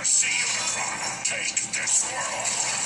Mercy, Unicron. Take this world.